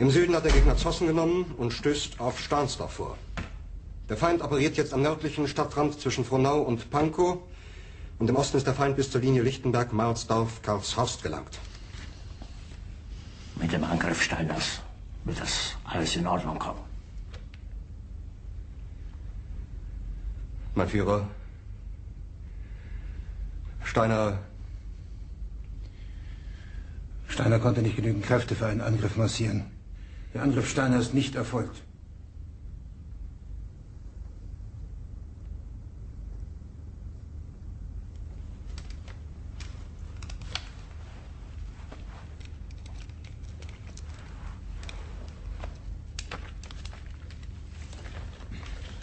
Im Süden hat der Gegner Zossen genommen und stößt auf Stahnsdorf vor. Der Feind operiert jetzt am nördlichen Stadtrand zwischen Frohnau und Pankow und im Osten ist der Feind bis zur Linie Lichtenberg-Marsdorf-Karlshorst gelangt. Mit dem Angriff Steiners wird das alles in Ordnung kommen. Mein Führer, Steiner. Steiner konnte nicht genügend Kräfte für einen Angriff massieren. Der Angriff Steiner ist nicht erfolgt.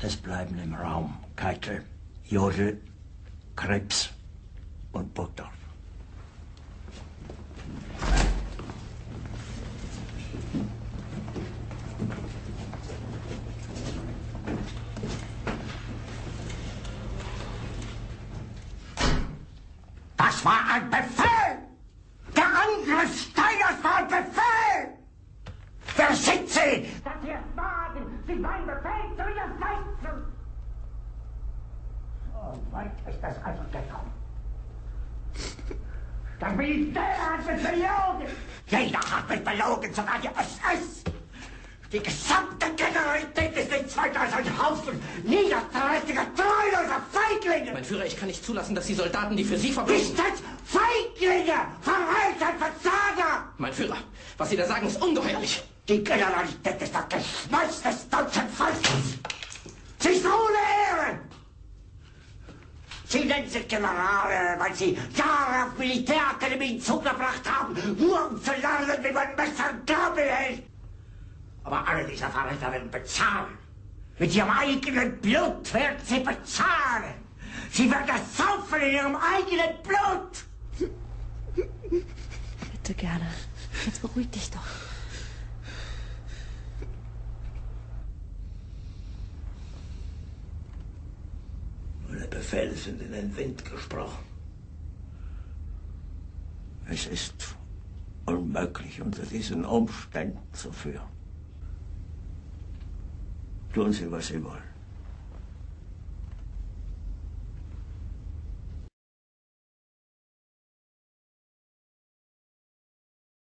Es bleiben im Raum Keitel, Jodl, Krebs und Burgdorf. Das war ein Befehl! Der Angriff Steiners war ein Befehl! Wer sind Sie? Dass Sie es wagen, sich mein Befehl zu widersetzen! So weit ist das also gekommen. Das Militär hat mich belogen! Jeder hat mich belogen, sogar die SS! Die gesamte Generalität ist als ein Haufen niederträchtiger, treuloser Feiglinge! Mein Führer, ich kann nicht zulassen, dass die Soldaten, die für Sie verbringen... Nicht als Feiglinge! Verreiter, Versager! Mein Führer, was Sie da sagen, ist ungeheuerlich. Die Generalität ist das Geschmeiß des deutschen Volkes! Sie ist ohne Ehre! Sie nennen sich Generale, weil Sie Jahre auf Militärakademien zugebracht haben, nur um zu lernen, wie man Messer und Gabel hält. Aber alle diese Verräter werden bezahlen. Mit ihrem eigenen Blut werden sie bezahlen. Sie werden es saufen in ihrem eigenen Blut. Bitte gerne. Jetzt beruhig dich doch. Meine Befehle sind in den Wind gesprochen. Es ist unmöglich, unter diesen Umständen zu führen. Tun Sie, was Sie wollen.